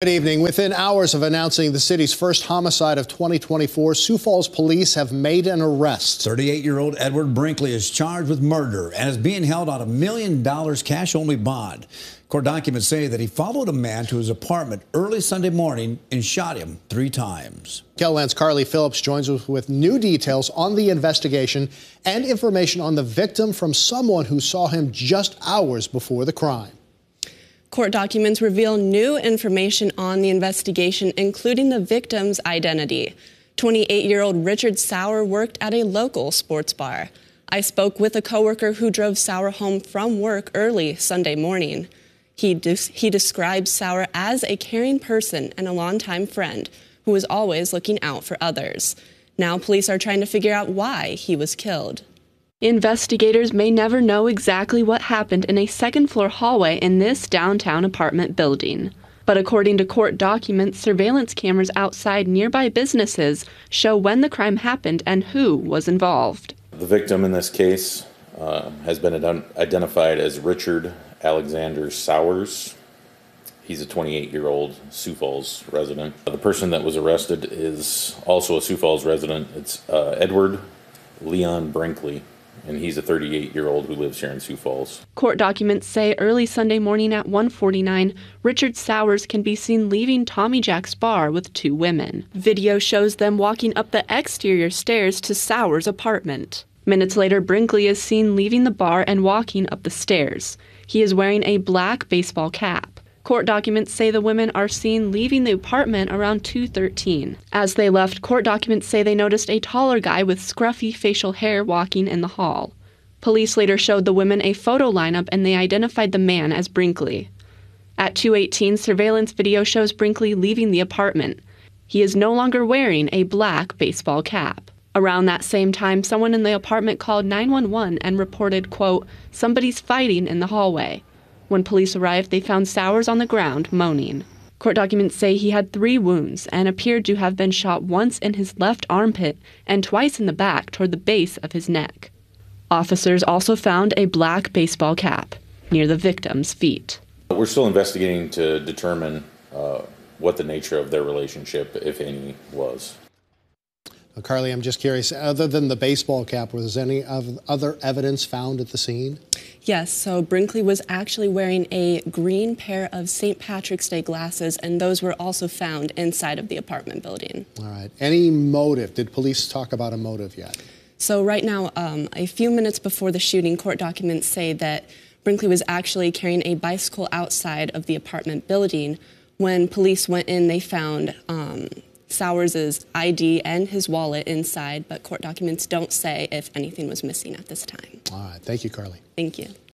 Good evening. Within hours of announcing the city's first homicide of 2024, Sioux Falls police have made an arrest. 38 year old Edward Brinkley is charged with murder and is being held on a million dollars cash only bond. Court documents say that he followed a man to his apartment early Sunday morning and shot him three times. KELOLAND's Carly Phillips joins us with new details on the investigation and information on the victim from someone who saw him just hours before the crime. Court documents reveal new information on the investigation, including the victim's identity. 28 year old Richard Sauer worked at a local sports bar. I spoke with a coworker who drove Sauer home from work early Sunday morning. He, he described Sauer as a caring person and a longtime friend who was always looking out for others. Now, police are trying to figure out why he was killed. Investigators may never know exactly what happened in a second floor hallway in this downtown apartment building. But according to court documents, surveillance cameras outside nearby businesses show when the crime happened and who was involved. The victim in this case uh, has been identified as Richard Alexander Sowers. He's a 28 year old Sioux Falls resident. The person that was arrested is also a Sioux Falls resident. It's uh, Edward Leon Brinkley and he's a 38 year old who lives here in Sioux Falls. Court documents say early Sunday morning at 1:49, Richard Sowers can be seen leaving Tommy Jack's bar with two women. Video shows them walking up the exterior stairs to Sowers' apartment. Minutes later, Brinkley is seen leaving the bar and walking up the stairs. He is wearing a black baseball cap. Court documents say the women are seen leaving the apartment around 2:13. As they left, court documents say they noticed a taller guy with scruffy facial hair walking in the hall. Police later showed the women a photo lineup and they identified the man as Brinkley. At 2:18, surveillance video shows Brinkley leaving the apartment. He is no longer wearing a black baseball cap. Around that same time, someone in the apartment called 911 and reported, quote, somebody's fighting in the hallway. When police arrived, they found Sowers on the ground, moaning. Court documents say he had three wounds and appeared to have been shot once in his left armpit and twice in the back toward the base of his neck. Officers also found a black baseball cap near the victim's feet. We're still investigating to determine uh, what the nature of their relationship, if any, was. Carly, I'm just curious, other than the baseball cap, was there any of other evidence found at the scene? Yes, so Brinkley was actually wearing a green pair of St. Patrick's Day glasses, and those were also found inside of the apartment building. All right. Any motive? Did police talk about a motive yet? So, right now, um, a few minutes before the shooting, court documents say that Brinkley was actually carrying a bicycle outside of the apartment building. When police went in, they found um, Sowers' ID and his wallet inside, but court documents don't say if anything was missing at this time. All right. Thank you, Carly. Thank you.